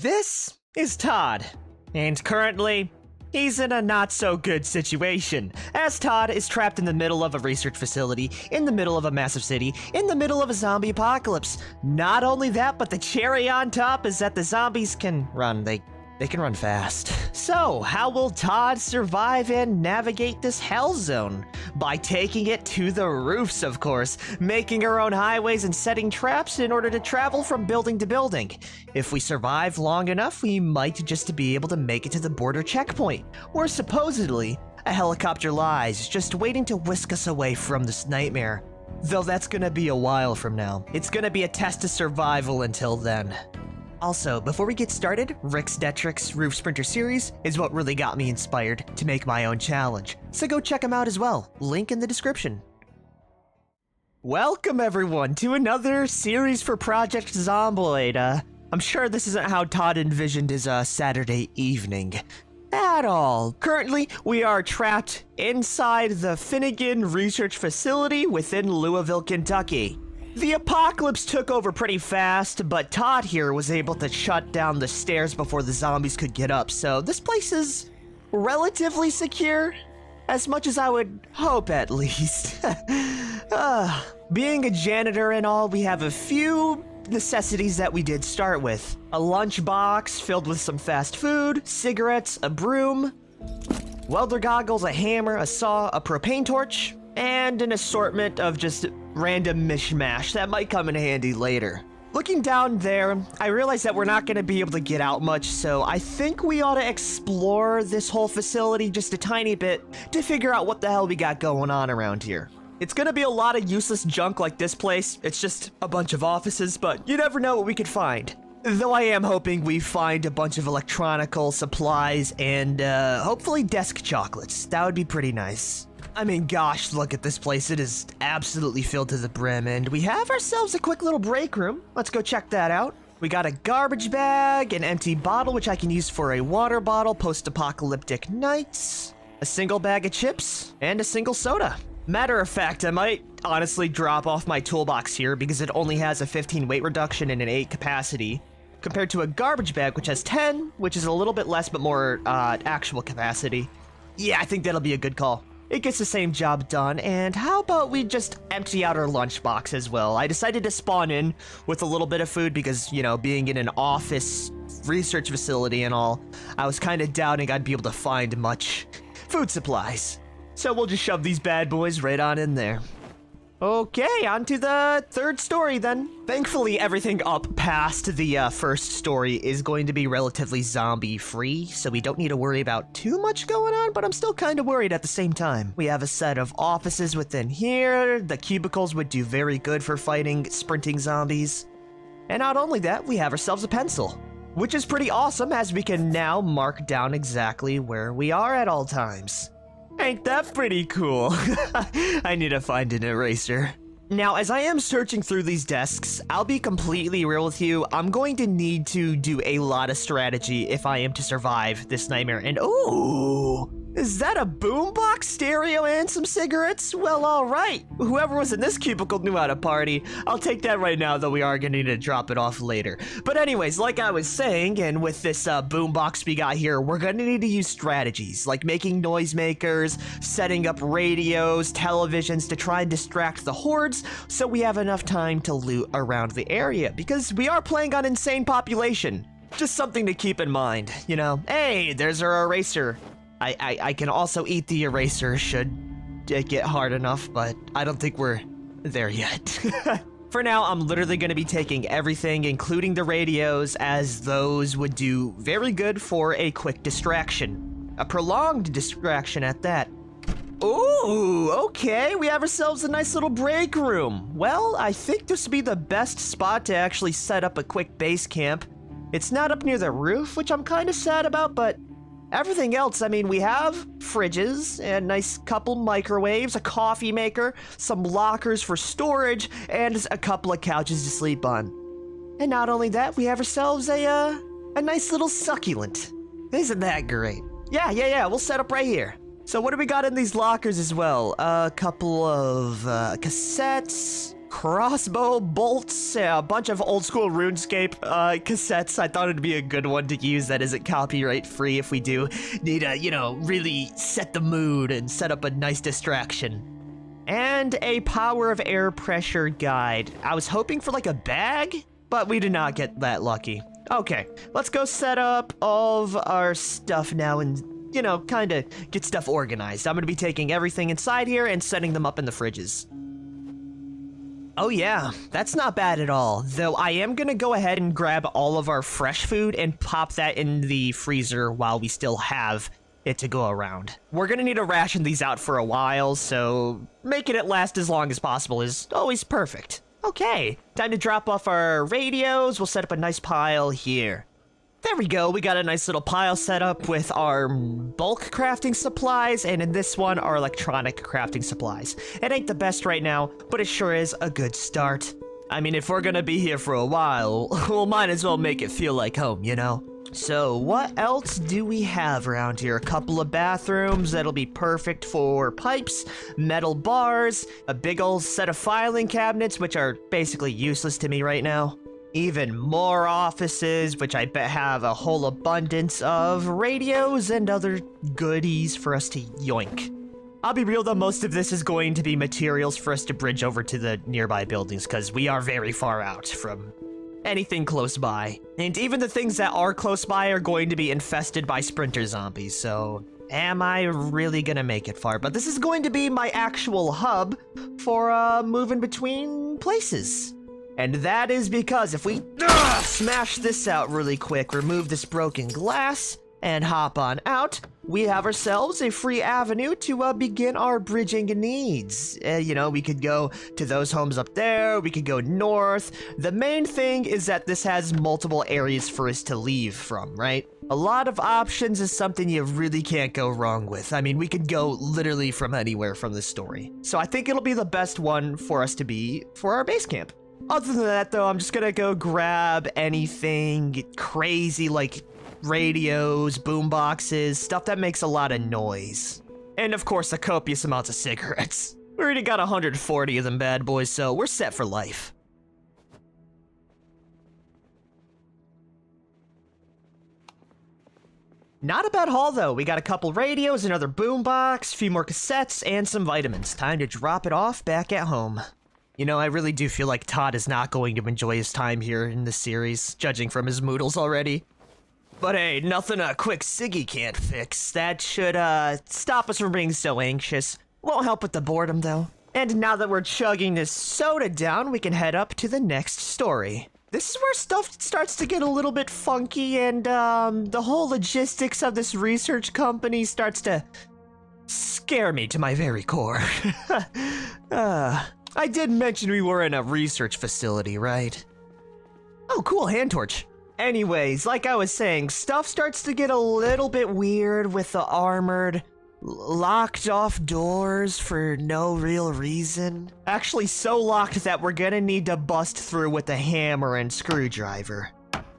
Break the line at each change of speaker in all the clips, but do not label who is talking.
This is Todd, and currently, he's in a not so good situation, as Todd is trapped in the middle of a research facility, in the middle of a massive city, in the middle of a zombie apocalypse. Not only that, but the cherry on top is that the zombies can run. They they can run fast. So, how will Todd survive and navigate this hell zone? By taking it to the roofs, of course, making our own highways and setting traps in order to travel from building to building. If we survive long enough, we might just be able to make it to the border checkpoint, where supposedly a helicopter lies, just waiting to whisk us away from this nightmare. Though that's gonna be a while from now. It's gonna be a test of survival until then. Also, before we get started, Ricksdetrix Roof Sprinter series is what really got me inspired to make my own challenge, so go check them out as well, link in the description. Welcome everyone to another series for Project Zomboid. Uh, I'm sure this isn't how Todd envisioned his uh, Saturday evening. At all. Currently, we are trapped inside the Finnegan Research Facility within Louisville, Kentucky. The apocalypse took over pretty fast, but Todd here was able to shut down the stairs before the zombies could get up, so this place is relatively secure. As much as I would hope, at least. uh, being a janitor and all, we have a few necessities that we did start with. A lunchbox filled with some fast food, cigarettes, a broom, welder goggles, a hammer, a saw, a propane torch, and an assortment of just random mishmash that might come in handy later. Looking down there, I realize that we're not going to be able to get out much, so I think we ought to explore this whole facility just a tiny bit to figure out what the hell we got going on around here. It's gonna be a lot of useless junk like this place. It's just a bunch of offices, but you never know what we could find. Though I am hoping we find a bunch of electronical supplies and uh, hopefully desk chocolates. That would be pretty nice. I mean, gosh, look at this place. It is absolutely filled to the brim, and we have ourselves a quick little break room. Let's go check that out. We got a garbage bag, an empty bottle, which I can use for a water bottle, post-apocalyptic nights, a single bag of chips, and a single soda. Matter of fact, I might honestly drop off my toolbox here because it only has a 15 weight reduction and an 8 capacity, compared to a garbage bag which has 10, which is a little bit less but more uh, actual capacity. Yeah, I think that'll be a good call. It gets the same job done, and how about we just empty out our lunchbox as well? I decided to spawn in with a little bit of food because, you know, being in an office research facility and all, I was kind of doubting I'd be able to find much food supplies. So we'll just shove these bad boys right on in there. Okay, on to the third story then. Thankfully, everything up past the uh, first story is going to be relatively zombie free, so we don't need to worry about too much going on, but I'm still kind of worried at the same time. We have a set of offices within here. The cubicles would do very good for fighting sprinting zombies. And not only that, we have ourselves a pencil, which is pretty awesome as we can now mark down exactly where we are at all times. Ain't that pretty cool? I need to find an eraser. Now, as I am searching through these desks, I'll be completely real with you. I'm going to need to do a lot of strategy if I am to survive this nightmare. And ooh, is that a boombox stereo and some cigarettes? Well, all right. Whoever was in this cubicle knew how to party. I'll take that right now, though we are going to need to drop it off later. But anyways, like I was saying, and with this uh, boombox we got here, we're going to need to use strategies, like making noisemakers, setting up radios, televisions to try and distract the hordes, so we have enough time to loot around the area, because we are playing on insane population. Just something to keep in mind, you know? Hey, there's our eraser. I, I, I can also eat the eraser should it get hard enough, but I don't think we're there yet. For now, I'm literally going to be taking everything, including the radios, as those would do very good for a quick distraction. A prolonged distraction at that. Ooh, okay, we have ourselves a nice little break room. Well, I think this would be the best spot to actually set up a quick base camp. It's not up near the roof, which I'm kind of sad about, but Everything else, I mean, we have fridges, and nice couple microwaves, a coffee maker, some lockers for storage, and a couple of couches to sleep on. And not only that, we have ourselves a, uh, a nice little succulent. Isn't that great? Yeah, yeah, yeah, we'll set up right here. So what do we got in these lockers as well? A couple of uh, cassettes, crossbow bolts, a bunch of old school RuneScape uh, cassettes. I thought it'd be a good one to use that isn't copyright free if we do need to, you know, really set the mood and set up a nice distraction. And a power of air pressure guide. I was hoping for like a bag, but we did not get that lucky. Okay, let's go set up all of our stuff now and, you know, kind of get stuff organized. I'm going to be taking everything inside here and setting them up in the fridges. Oh yeah, that's not bad at all. Though I am gonna go ahead and grab all of our fresh food and pop that in the freezer while we still have it to go around. We're gonna need to ration these out for a while, so making it last as long as possible is always perfect. Okay, time to drop off our radios. We'll set up a nice pile here. There we go, we got a nice little pile set up with our bulk crafting supplies, and in this one, our electronic crafting supplies. It ain't the best right now, but it sure is a good start. I mean, if we're gonna be here for a while, we'll might as well make it feel like home, you know? So, what else do we have around here? A couple of bathrooms that'll be perfect for pipes, metal bars, a big old set of filing cabinets, which are basically useless to me right now even more offices, which I bet have a whole abundance of radios and other goodies for us to yoink. I'll be real though, most of this is going to be materials for us to bridge over to the nearby buildings, because we are very far out from anything close by. And even the things that are close by are going to be infested by sprinter zombies, so am I really gonna make it far? But this is going to be my actual hub for uh, moving between places. And that is because if we uh, smash this out really quick, remove this broken glass, and hop on out, we have ourselves a free avenue to uh, begin our bridging needs. Uh, you know, we could go to those homes up there, we could go north. The main thing is that this has multiple areas for us to leave from, right? A lot of options is something you really can't go wrong with. I mean, we could go literally from anywhere from this story. So I think it'll be the best one for us to be for our base camp. Other than that, though, I'm just gonna go grab anything crazy like radios, boomboxes, stuff that makes a lot of noise. And of course, a copious amounts of cigarettes. We already got 140 of them bad boys, so we're set for life. Not a bad haul though. We got a couple radios, another boombox, a few more cassettes, and some vitamins. Time to drop it off back at home. You know, I really do feel like Todd is not going to enjoy his time here in this series, judging from his moodles already. But hey, nothing a quick Siggy can't fix. That should, uh, stop us from being so anxious. Won't help with the boredom, though. And now that we're chugging this soda down, we can head up to the next story. This is where stuff starts to get a little bit funky, and, um, the whole logistics of this research company starts to scare me to my very core. uh, I did mention we were in a research facility, right? Oh, cool, hand torch. Anyways, like I was saying, stuff starts to get a little bit weird with the armored, locked off doors for no real reason. Actually, so locked that we're gonna need to bust through with a hammer and screwdriver.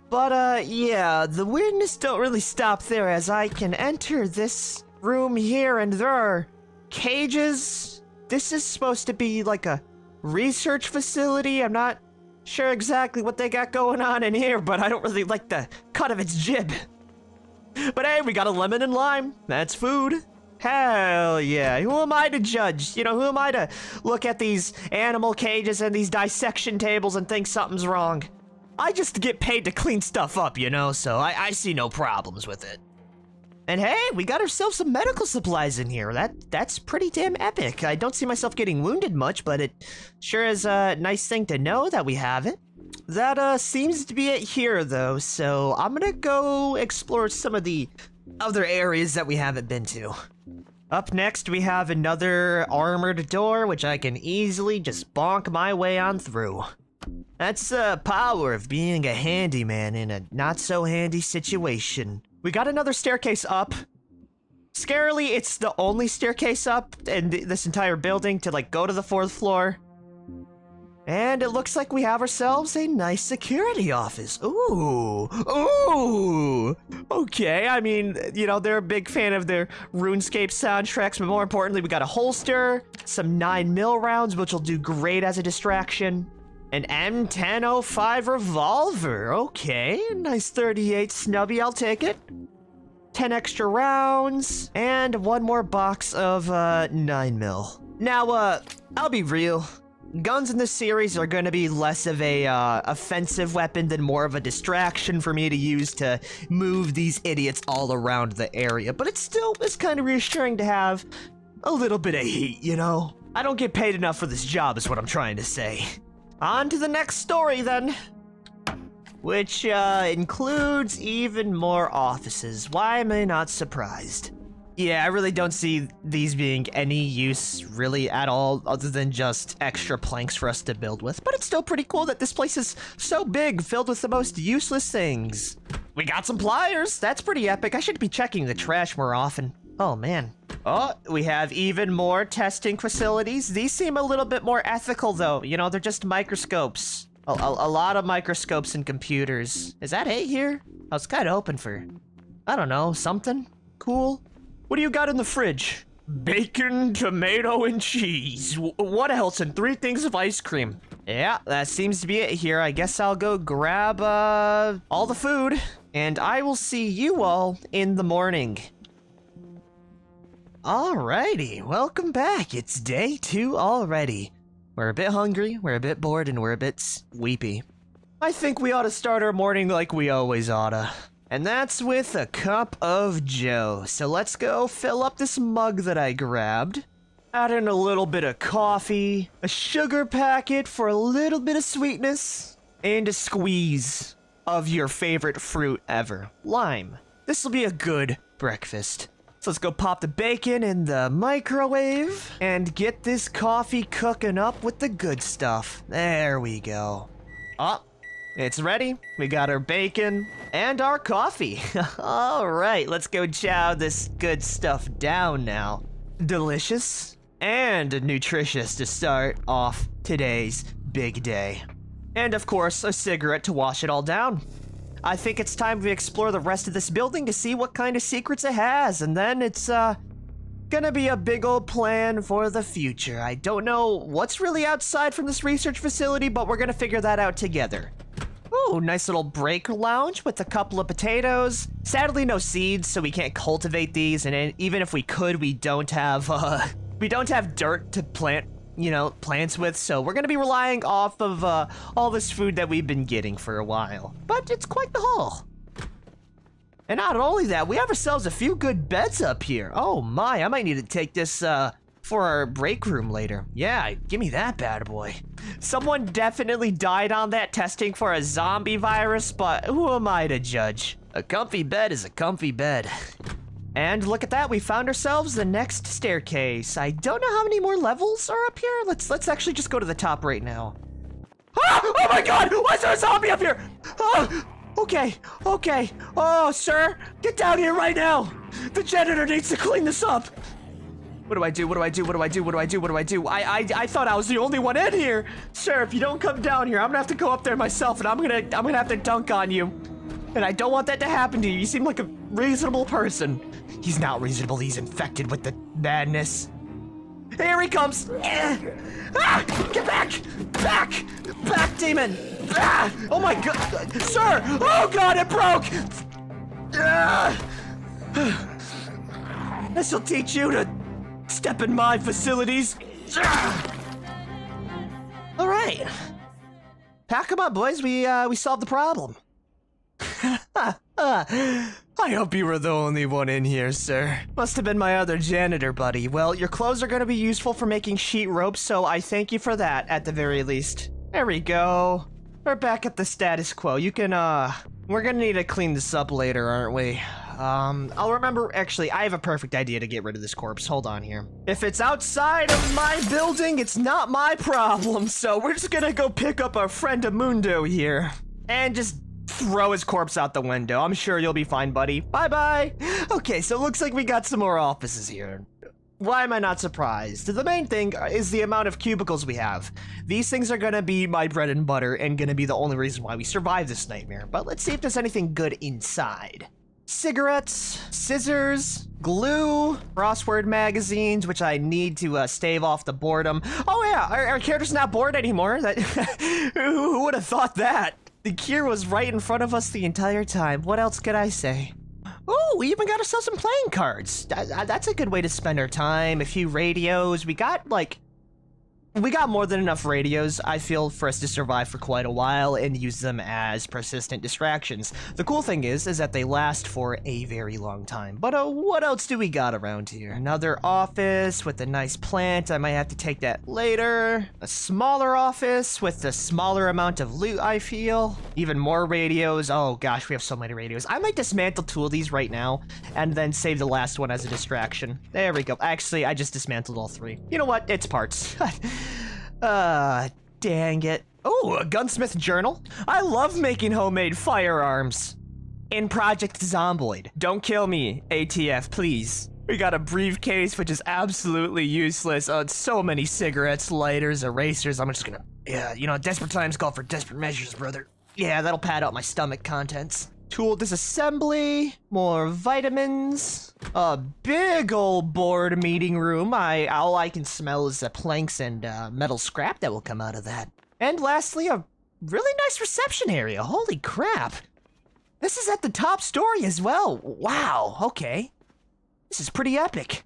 But, uh, yeah, the weirdness don't really stop there as I can enter this room here and there are cages this is supposed to be like a research facility. I'm not sure exactly what they got going on in here, but I don't really like the cut of its jib. But hey, we got a lemon and lime. That's food. Hell yeah. Who am I to judge? You know, who am I to look at these animal cages and these dissection tables and think something's wrong? I just get paid to clean stuff up, you know, so I, I see no problems with it. And hey, we got ourselves some medical supplies in here. That That's pretty damn epic. I don't see myself getting wounded much, but it sure is a nice thing to know that we have it. That uh, seems to be it here, though, so I'm gonna go explore some of the other areas that we haven't been to. Up next, we have another armored door, which I can easily just bonk my way on through. That's the power of being a handyman in a not-so-handy situation. We got another staircase up. Scarily, it's the only staircase up in th this entire building to, like, go to the fourth floor. And it looks like we have ourselves a nice security office. Ooh. Ooh. Okay, I mean, you know, they're a big fan of their RuneScape soundtracks, but more importantly, we got a holster, some 9 mil rounds, which will do great as a distraction. An M1005 revolver. Okay, nice 38 snubby, I'll take it. 10 extra rounds, and one more box of uh, 9 mil. Now, uh, I'll be real. Guns in this series are to be less of a uh, offensive weapon than more of a distraction for me to use to move these idiots all around the area. But it's still it's kind of reassuring to have a little bit of heat, you know? I don't get paid enough for this job is what I'm trying to say. On to the next story then. Which uh, includes even more offices. Why am I not surprised? Yeah, I really don't see these being any use really at all other than just extra planks for us to build with. But it's still pretty cool that this place is so big, filled with the most useless things. We got some pliers. That's pretty epic. I should be checking the trash more often. Oh, man. Oh, we have even more testing facilities. These seem a little bit more ethical, though. You know, they're just microscopes. A, a, a lot of microscopes and computers. Is that it here? I was kind of hoping for, I don't know, something cool. What do you got in the fridge? Bacon, tomato, and cheese. W what else? And three things of ice cream. Yeah, that seems to be it here. I guess I'll go grab, uh, all the food. And I will see you all in the morning. Alrighty, welcome back. It's day two already. We're a bit hungry, we're a bit bored, and we're a bit weepy. I think we ought to start our morning like we always oughta. And that's with a cup of joe. So let's go fill up this mug that I grabbed. Add in a little bit of coffee, a sugar packet for a little bit of sweetness, and a squeeze of your favorite fruit ever, lime. This will be a good breakfast. So let's go pop the bacon in the microwave and get this coffee cooking up with the good stuff. There we go. Oh, it's ready. We got our bacon and our coffee. All right, let's go chow this good stuff down now. Delicious and nutritious to start off today's big day. And of course, a cigarette to wash it all down. I think it's time we explore the rest of this building to see what kind of secrets it has, and then it's, uh, gonna be a big old plan for the future. I don't know what's really outside from this research facility, but we're gonna figure that out together. Ooh, nice little break lounge with a couple of potatoes. Sadly, no seeds, so we can't cultivate these, and even if we could, we don't have, uh, we don't have dirt to plant, you know, plants with, so we're gonna be relying off of, uh, all this food that we've been getting for a while. But it's quite the haul. And not only that, we have ourselves a few good beds up here. Oh my, I might need to take this, uh, for our break room later. Yeah, give me that bad boy. Someone definitely died on that testing for a zombie virus, but who am I to judge? A comfy bed is a comfy bed. And look at that, we found ourselves the next staircase. I don't know how many more levels are up here. Let's let's actually just go to the top right now. Ah! Oh my god! Why is there a zombie up here? Oh, okay, okay. Oh, sir, get down here right now. The janitor needs to clean this up. What do I do? What do I do? What do I do? What do I do? What do I do? I, I I thought I was the only one in here. Sir, if you don't come down here, I'm gonna have to go up there myself, and I'm gonna I'm gonna have to dunk on you. And I don't want that to happen to you. You seem like a reasonable person. He's not reasonable. He's infected with the madness. Here he comes. Ah! Get back! Back! Back, demon! Ah! Oh my god! Sir! Oh god, it broke! Ah! This'll teach you to step in my facilities. All right. Pack them up, boys. We uh, we solved the problem. I hope you were the only one in here, sir. Must have been my other janitor buddy. Well, your clothes are going to be useful for making sheet ropes, so I thank you for that, at the very least. There we go. We're back at the status quo. You can, uh... We're gonna need to clean this up later, aren't we? Um, I'll remember, actually, I have a perfect idea to get rid of this corpse. Hold on here. If it's outside of my building, it's not my problem, so we're just gonna go pick up our friend Amundo here. And just throw his corpse out the window. I'm sure you'll be fine, buddy. Bye-bye. Okay, so it looks like we got some more offices here. why am I not surprised? The main thing is the amount of cubicles we have. These things are gonna be my bread and butter and gonna be the only reason why we survive this nightmare. But let's see if there's anything good inside. Cigarettes, scissors, glue, crossword magazines, which I need to uh, stave off the boredom. Oh yeah, our, our character's not bored anymore. That who, who would have thought that? The cure was right in front of us the entire time. What else could I say? Oh, we even got ourselves some playing cards. That, that's a good way to spend our time. A few radios. We got like we got more than enough radios, I feel, for us to survive for quite a while and use them as persistent distractions. The cool thing is, is that they last for a very long time. But uh, what else do we got around here? Another office with a nice plant. I might have to take that later. A smaller office with a smaller amount of loot, I feel. Even more radios. Oh gosh, we have so many radios. I might dismantle two of these right now and then save the last one as a distraction. There we go. Actually, I just dismantled all three. You know what? It's parts. Ah, uh, dang it. Oh, a gunsmith journal? I love making homemade firearms. In Project Zomboid. Don't kill me, ATF, please. We got a briefcase, which is absolutely useless. Oh, so many cigarettes, lighters, erasers. I'm just gonna... Yeah, you know, desperate times call for desperate measures, brother. Yeah, that'll pad out my stomach contents. Tool disassembly, more vitamins, a big old board meeting room. I all I can smell is the planks and uh, metal scrap that will come out of that. And lastly, a really nice reception area. Holy crap! This is at the top story as well. Wow. Okay, this is pretty epic.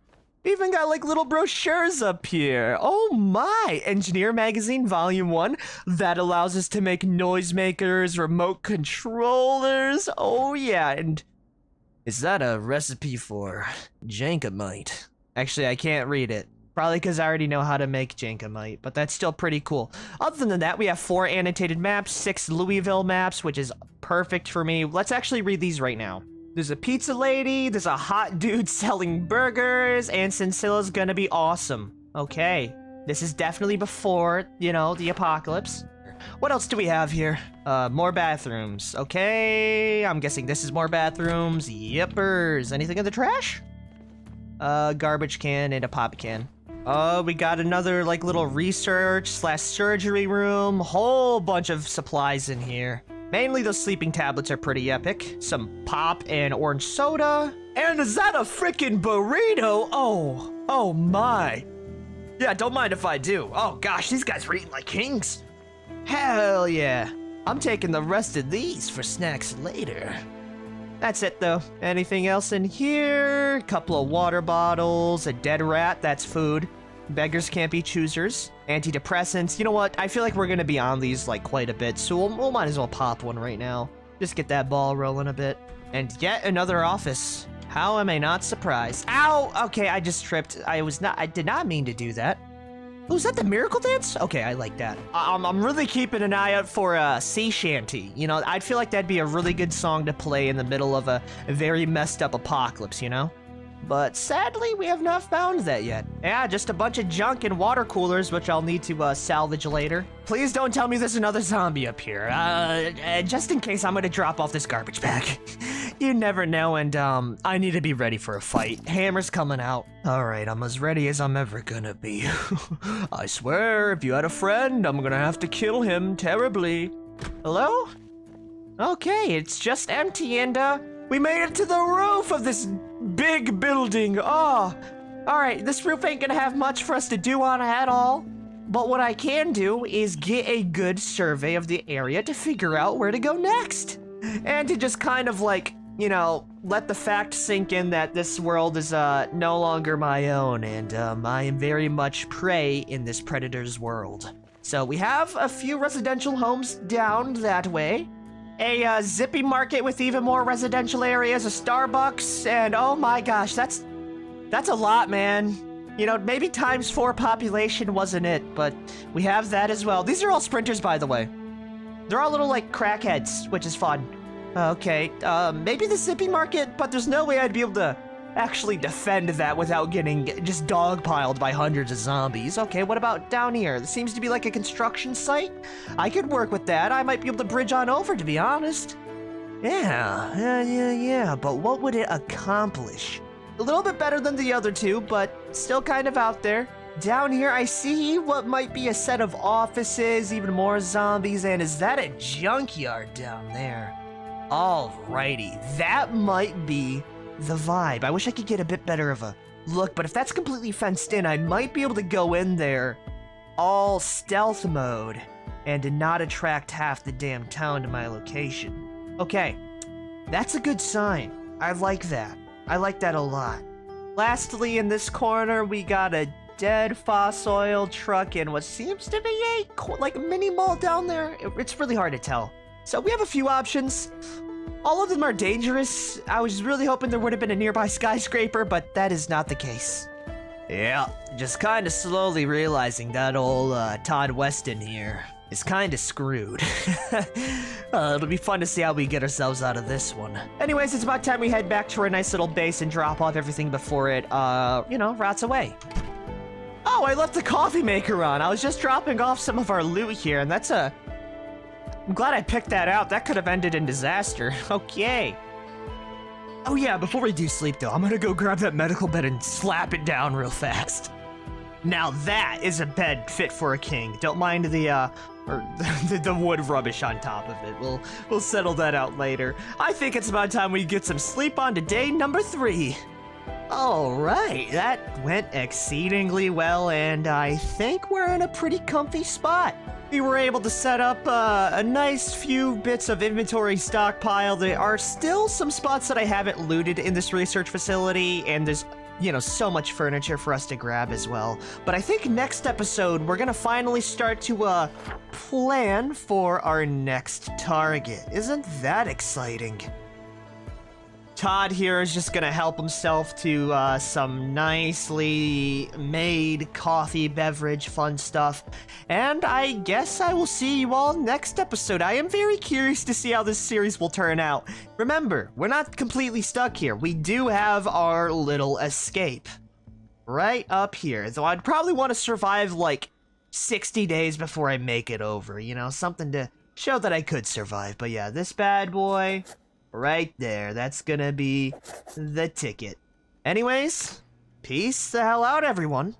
Even got like little brochures up here. Oh my! Engineer Magazine Volume 1. That allows us to make noisemakers, remote controllers. Oh yeah, and is that a recipe for Jankomite? Actually, I can't read it. Probably because I already know how to make Jankomite, but that's still pretty cool. Other than that, we have four annotated maps, six Louisville maps, which is perfect for me. Let's actually read these right now. There's a pizza lady, there's a hot dude selling burgers, and Cincilla's gonna be awesome. Okay, this is definitely before, you know, the apocalypse. What else do we have here? Uh, more bathrooms. Okay, I'm guessing this is more bathrooms. Yippers. Anything in the trash? Uh, garbage can and a pop can. Oh, we got another, like, little research slash surgery room. Whole bunch of supplies in here. Mainly those sleeping tablets are pretty epic. Some pop and orange soda. And is that a freaking burrito? Oh, oh my. Yeah, don't mind if I do. Oh gosh, these guys are eating like kings. Hell yeah. I'm taking the rest of these for snacks later. That's it though. Anything else in here? A couple of water bottles, a dead rat, that's food. Beggars can't be choosers. Antidepressants. You know what? I feel like we're going to be on these like quite a bit, so we'll, we'll might as well pop one right now. Just get that ball rolling a bit. And yet another office. How am I not surprised? Ow! Okay, I just tripped. I was not- I did not mean to do that. Oh, is that the miracle dance? Okay, I like that. Um, I'm really keeping an eye out for a sea shanty. You know, I'd feel like that'd be a really good song to play in the middle of a very messed up apocalypse, you know? But sadly we have not found that yet. Yeah, just a bunch of junk and water coolers, which I'll need to uh, salvage later. Please don't tell me there's another zombie up here. Uh, uh just in case I'm gonna drop off this garbage bag. you never know, and um, I need to be ready for a fight. Hammer's coming out. All right, I'm as ready as I'm ever gonna be. I swear, if you had a friend, I'm gonna have to kill him terribly. Hello? Okay, it's just empty and, uh, we made it to the roof of this big building. Oh, all right. This roof ain't gonna have much for us to do on at all. But what I can do is get a good survey of the area to figure out where to go next. And to just kind of like, you know, let the fact sink in that this world is uh, no longer my own and um, I am very much prey in this predator's world. So we have a few residential homes down that way a uh, Zippee Market with even more residential areas, a Starbucks, and oh my gosh, that's that's a lot, man. You know, maybe times four population wasn't it, but we have that as well. These are all sprinters, by the way. They're all little, like, crackheads, which is fun. Okay, uh, maybe the Zippee Market, but there's no way I'd be able to actually defend that without getting just dogpiled by hundreds of zombies. Okay, what about down here? This seems to be like a construction site. I could work with that. I might be able to bridge on over, to be honest. Yeah, yeah, yeah, yeah, but what would it accomplish? A little bit better than the other two, but still kind of out there. Down here, I see what might be a set of offices, even more zombies, and is that a junkyard down there? Alrighty, that might be the vibe. I wish I could get a bit better of a look, but if that's completely fenced in, I might be able to go in there all stealth mode and not attract half the damn town to my location. Okay, that's a good sign. I like that. I like that a lot. Lastly, in this corner, we got a dead Fossoil truck and what seems to be a like mini mall down there. It's really hard to tell. So we have a few options. All of them are dangerous. I was really hoping there would have been a nearby skyscraper, but that is not the case. Yeah, just kind of slowly realizing that old uh, Todd Weston here is kind of screwed. uh, it'll be fun to see how we get ourselves out of this one. Anyways, it's about time we head back to our nice little base and drop off everything before it, uh, you know, rots away. Oh, I left the coffee maker on. I was just dropping off some of our loot here, and that's a I'm glad I picked that out. That could have ended in disaster. Okay. Oh yeah, before we do sleep though, I'm gonna go grab that medical bed and slap it down real fast. Now that is a bed fit for a king. Don't mind the, uh, or the, the wood rubbish on top of it. We'll, we'll settle that out later. I think it's about time we get some sleep on to day number three. Alright, that went exceedingly well, and I think we're in a pretty comfy spot we were able to set up uh, a nice few bits of inventory stockpile. There are still some spots that I haven't looted in this research facility, and there's, you know, so much furniture for us to grab as well. But I think next episode, we're gonna finally start to, uh, plan for our next target. Isn't that exciting? Todd here is just gonna help himself to uh, some nicely made coffee, beverage, fun stuff. And I guess I will see you all next episode. I am very curious to see how this series will turn out. Remember, we're not completely stuck here. We do have our little escape right up here. Though I'd probably want to survive like 60 days before I make it over, you know, something to show that I could survive. But yeah, this bad boy right there. That's gonna be the ticket. Anyways, peace the hell out, everyone.